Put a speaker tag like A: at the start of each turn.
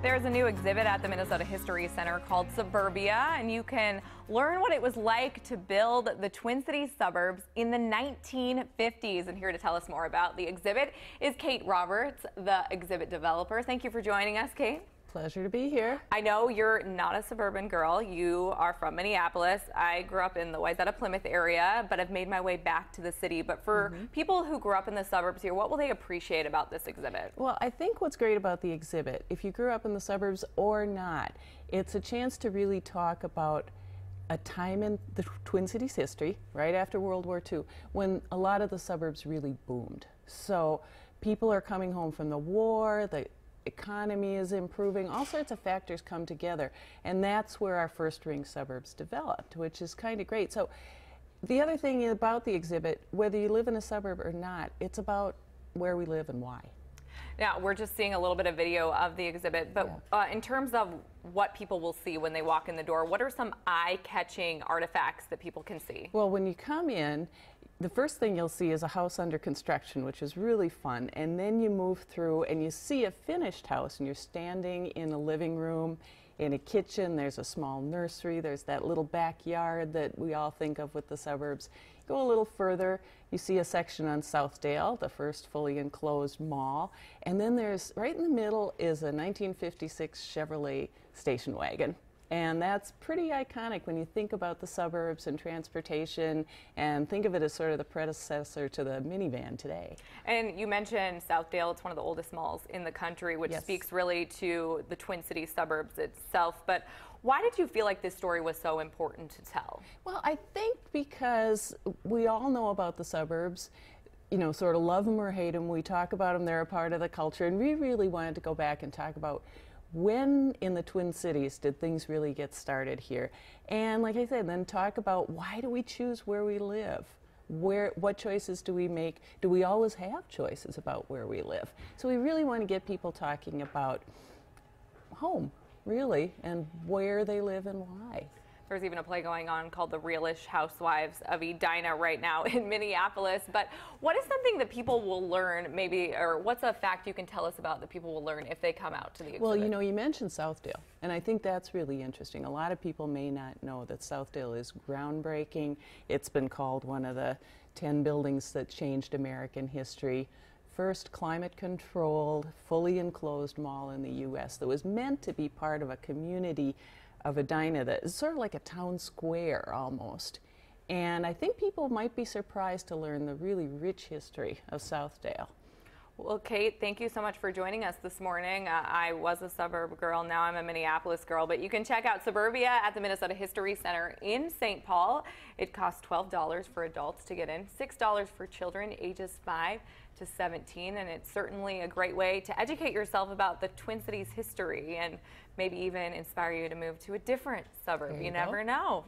A: There's a new exhibit at the Minnesota History Center called Suburbia, and you can learn what it was like to build the Twin Cities suburbs in the 1950s. And here to tell us more about the exhibit is Kate Roberts, the exhibit developer. Thank you for joining us, Kate.
B: Pleasure to be here.
A: I know you're not a suburban girl. You are from Minneapolis. I grew up in the Wayzata Plymouth area, but I've made my way back to the city. But for mm -hmm. people who grew up in the suburbs here, what will they appreciate about this exhibit?
B: Well, I think what's great about the exhibit, if you grew up in the suburbs or not, it's a chance to really talk about a time in the Twin Cities history, right after World War II, when a lot of the suburbs really boomed. So people are coming home from the war, the economy is improving, all sorts of factors come together. And that's where our first ring suburbs developed, which is kind of great. So the other thing about the exhibit, whether you live in a suburb or not, it's about where we live and why.
A: Now, we're just seeing a little bit of video of the exhibit, but yeah. uh, in terms of what people will see when they walk in the door, what are some eye-catching artifacts that people can see?
B: Well, when you come in, the first thing you'll see is a house under construction, which is really fun. And then you move through and you see a finished house, and you're standing in a living room, in a kitchen, there's a small nursery, there's that little backyard that we all think of with the suburbs. Go a little further, you see a section on Southdale, the first fully enclosed mall. And then there's, right in the middle, is a 1956 Chevrolet station wagon. And that's pretty iconic when you think about the suburbs and transportation and think of it as sort of the predecessor to the minivan today.
A: And you mentioned Southdale, it's one of the oldest malls in the country, which yes. speaks really to the Twin Cities suburbs itself. But why did you feel like this story was so important to tell?
B: Well, I think because we all know about the suburbs you know, sort of love them or hate them. We talk about them, they're a part of the culture. And we really wanted to go back and talk about when in the Twin Cities did things really get started here? And like I said, then talk about why do we choose where we live? Where, what choices do we make? Do we always have choices about where we live? So we really want to get people talking about home, really, and where they live and why.
A: There's even a play going on called The Realish Housewives of Edina right now in Minneapolis. But what is something that people will learn, maybe, or what's a fact you can tell us about that people will learn if they come out to the exhibit?
B: Well, you know, you mentioned Southdale, and I think that's really interesting. A lot of people may not know that Southdale is groundbreaking. It's been called one of the 10 buildings that changed American history first climate controlled, fully enclosed mall in the U.S. that was meant to be part of a community of Edina that is sort of like a town square almost. And I think people might be surprised to learn the really rich history of Southdale.
A: Well, Kate, thank you so much for joining us this morning. Uh, I was a suburb girl, now I'm a Minneapolis girl, but you can check out Suburbia at the Minnesota History Center in St. Paul. It costs $12 for adults to get in, $6 for children ages 5 to 17, and it's certainly a great way to educate yourself about the Twin Cities history and maybe even inspire you to move to a different suburb. You, you never know.